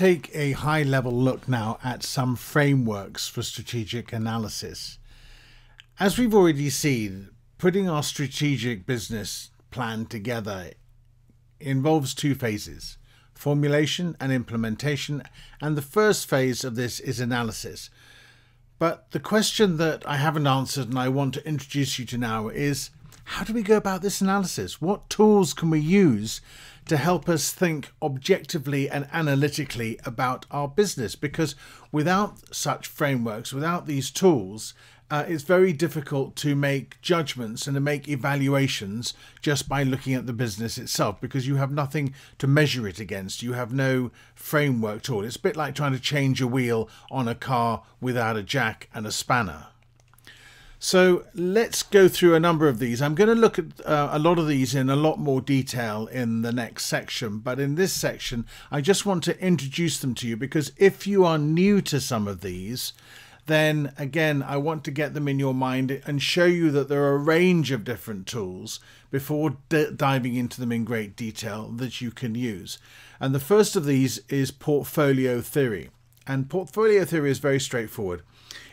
take a high level look now at some frameworks for strategic analysis. As we've already seen, putting our strategic business plan together involves two phases formulation and implementation, and the first phase of this is analysis. But the question that I haven't answered and I want to introduce you to now is how do we go about this analysis? What tools can we use to help us think objectively and analytically about our business? Because without such frameworks, without these tools, uh, it's very difficult to make judgments and to make evaluations just by looking at the business itself because you have nothing to measure it against. You have no framework at all. It's a bit like trying to change a wheel on a car without a jack and a spanner. So let's go through a number of these. I'm going to look at uh, a lot of these in a lot more detail in the next section, but in this section, I just want to introduce them to you because if you are new to some of these, then again, I want to get them in your mind and show you that there are a range of different tools before diving into them in great detail that you can use. And the first of these is portfolio theory. And portfolio theory is very straightforward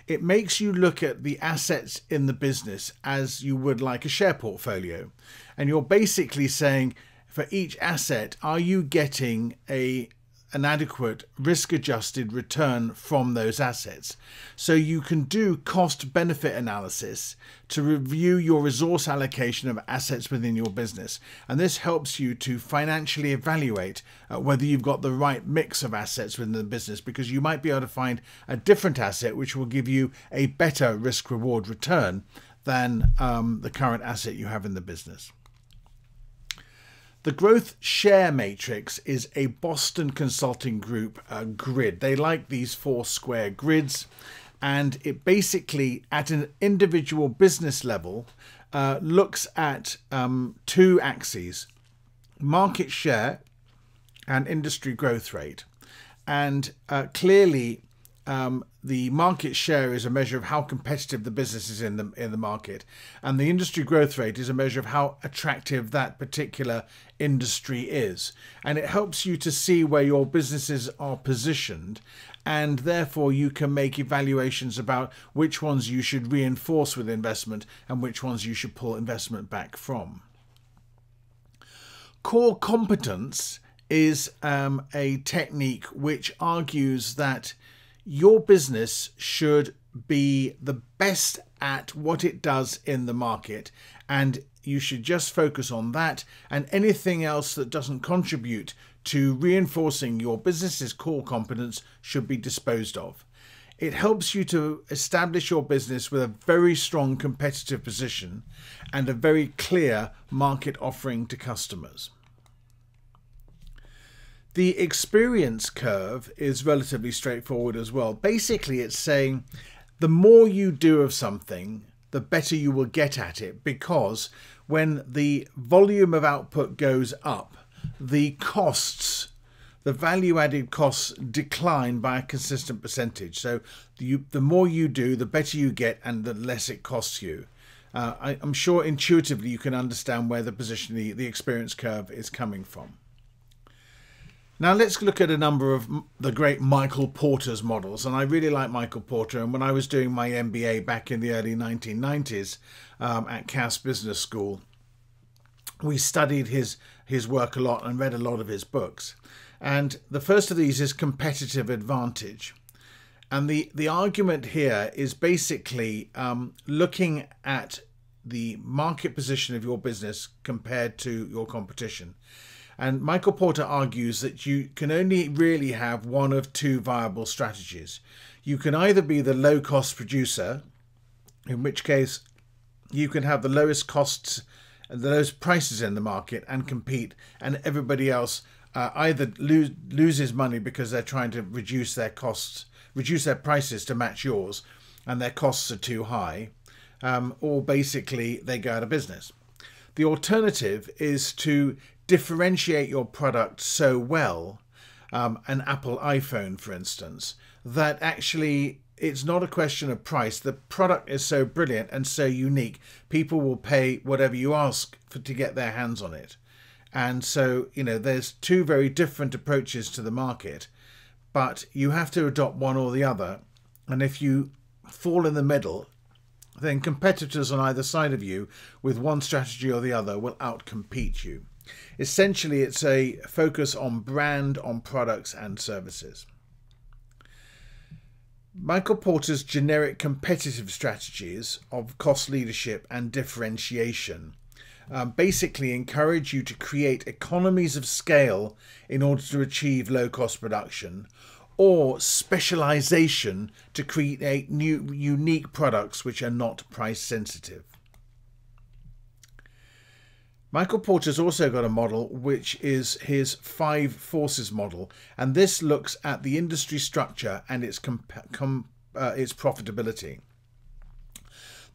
it makes you look at the assets in the business as you would like a share portfolio. And you're basically saying for each asset, are you getting a an adequate risk adjusted return from those assets. So you can do cost benefit analysis to review your resource allocation of assets within your business. And this helps you to financially evaluate uh, whether you've got the right mix of assets within the business because you might be able to find a different asset which will give you a better risk reward return than um, the current asset you have in the business. The growth share matrix is a Boston Consulting Group uh, grid. They like these four square grids, and it basically, at an individual business level, uh, looks at um, two axes market share and industry growth rate. And uh, clearly, um, the market share is a measure of how competitive the business is in the in the market, and the industry growth rate is a measure of how attractive that particular industry is. And it helps you to see where your businesses are positioned, and therefore you can make evaluations about which ones you should reinforce with investment and which ones you should pull investment back from. Core competence is um, a technique which argues that your business should be the best at what it does in the market and you should just focus on that and anything else that doesn't contribute to reinforcing your business's core competence should be disposed of. It helps you to establish your business with a very strong competitive position and a very clear market offering to customers. The experience curve is relatively straightforward as well. Basically, it's saying the more you do of something, the better you will get at it because when the volume of output goes up, the costs, the value added costs decline by a consistent percentage. So the, the more you do, the better you get and the less it costs you. Uh, I, am sure intuitively you can understand where the position, the, the experience curve is coming from. Now let's look at a number of the great Michael Porter's models. And I really like Michael Porter. And when I was doing my MBA back in the early 1990s um, at Cass Business School, we studied his, his work a lot and read a lot of his books. And the first of these is competitive advantage. And the, the argument here is basically um, looking at the market position of your business compared to your competition. And Michael Porter argues that you can only really have one of two viable strategies. You can either be the low cost producer, in which case you can have the lowest costs, and the lowest prices in the market and compete, and everybody else uh, either lose, loses money because they're trying to reduce their costs, reduce their prices to match yours, and their costs are too high, um, or basically they go out of business. The alternative is to differentiate your product so well, um, an Apple iPhone, for instance, that actually it's not a question of price. The product is so brilliant and so unique, people will pay whatever you ask for to get their hands on it. And so, you know, there's two very different approaches to the market. but you have to adopt one or the other. And if you fall in the middle, then competitors on either side of you with one strategy or the other will outcompete you. Essentially, it's a focus on brand, on products and services. Michael Porter's generic competitive strategies of cost leadership and differentiation um, basically encourage you to create economies of scale in order to achieve low cost production or specialization to create new unique products which are not price sensitive. Michael Porter's also got a model which is his five forces model, and this looks at the industry structure and its uh, its profitability.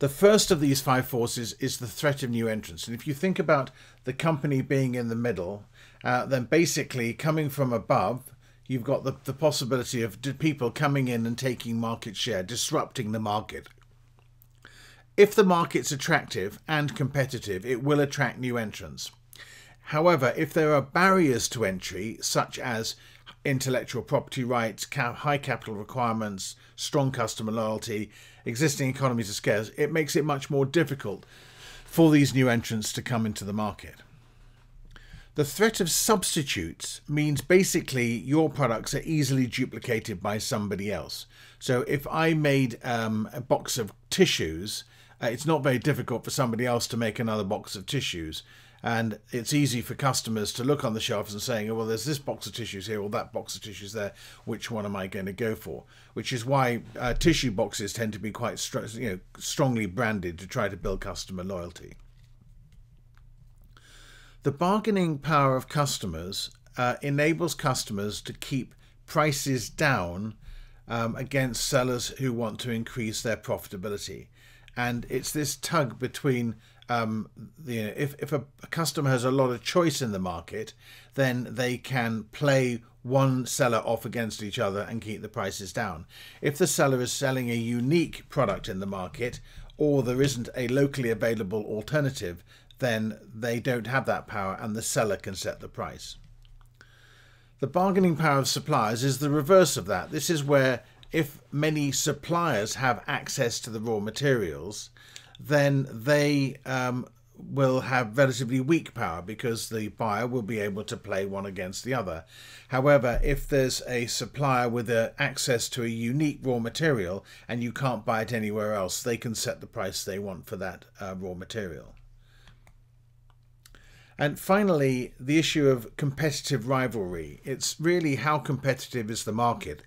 The first of these five forces is the threat of new entrants, and if you think about the company being in the middle, uh, then basically coming from above, you've got the, the possibility of people coming in and taking market share, disrupting the market. If the market's attractive and competitive, it will attract new entrants. However, if there are barriers to entry, such as intellectual property rights, high capital requirements, strong customer loyalty, existing economies of scale, it makes it much more difficult for these new entrants to come into the market. The threat of substitutes means basically your products are easily duplicated by somebody else. So if I made um, a box of tissues uh, it's not very difficult for somebody else to make another box of tissues. And it's easy for customers to look on the shelves and saying, oh, well, there's this box of tissues here or that box of tissues there. Which one am I going to go for? Which is why uh, tissue boxes tend to be quite you know, strongly branded to try to build customer loyalty. The bargaining power of customers uh, enables customers to keep prices down um, against sellers who want to increase their profitability and it's this tug between um, the, you know, if, if a, a, customer has a lot of choice in the market, then they can play one seller off against each other and keep the prices down. If the seller is selling a unique product in the market or there isn't a locally available alternative, then they don't have that power and the seller can set the price. The bargaining power of suppliers is the reverse of that. This is where if many suppliers have access to the raw materials, then they um, will have relatively weak power because the buyer will be able to play one against the other. However, if there's a supplier with a, access to a unique raw material and you can't buy it anywhere else, they can set the price they want for that uh, raw material. And finally, the issue of competitive rivalry. It's really how competitive is the market?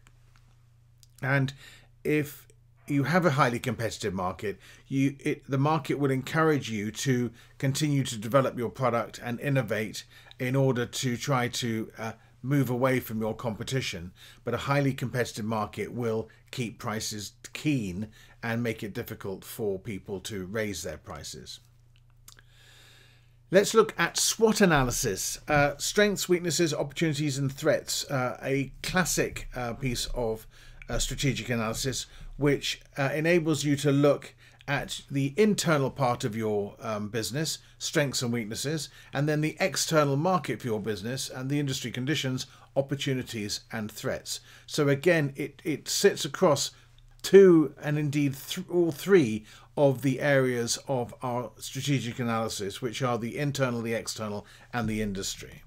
And if you have a highly competitive market, you it, the market will encourage you to continue to develop your product and innovate in order to try to uh, move away from your competition. But a highly competitive market will keep prices keen and make it difficult for people to raise their prices. Let's look at SWOT analysis uh, strengths, weaknesses, opportunities, and threats. Uh, a classic uh, piece of uh, strategic analysis, which uh, enables you to look at the internal part of your um, business, strengths and weaknesses, and then the external market for your business and the industry conditions, opportunities and threats. So again, it, it sits across two and indeed th all three of the areas of our strategic analysis, which are the internal, the external, and the industry.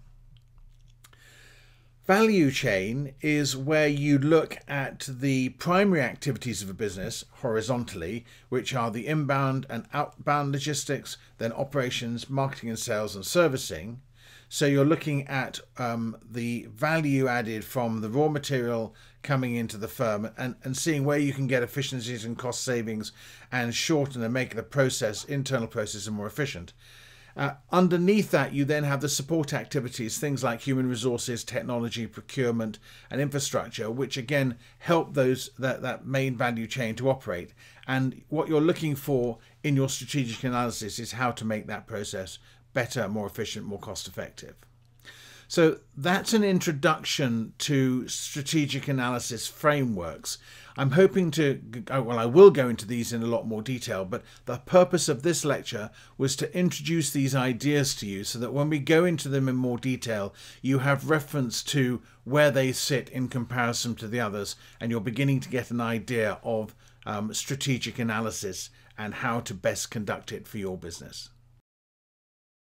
Value chain is where you look at the primary activities of a business horizontally, which are the inbound and outbound logistics, then operations, marketing and sales, and servicing. So you're looking at um, the value added from the raw material coming into the firm and, and seeing where you can get efficiencies and cost savings and shorten and make the process, internal process, more efficient. Uh, underneath that, you then have the support activities, things like human resources, technology, procurement, and infrastructure, which again help those that, that main value chain to operate. And what you're looking for in your strategic analysis is how to make that process better, more efficient, more cost effective. So that's an introduction to strategic analysis frameworks. I'm hoping to, well, I will go into these in a lot more detail, but the purpose of this lecture was to introduce these ideas to you so that when we go into them in more detail, you have reference to where they sit in comparison to the others, and you're beginning to get an idea of um, strategic analysis and how to best conduct it for your business.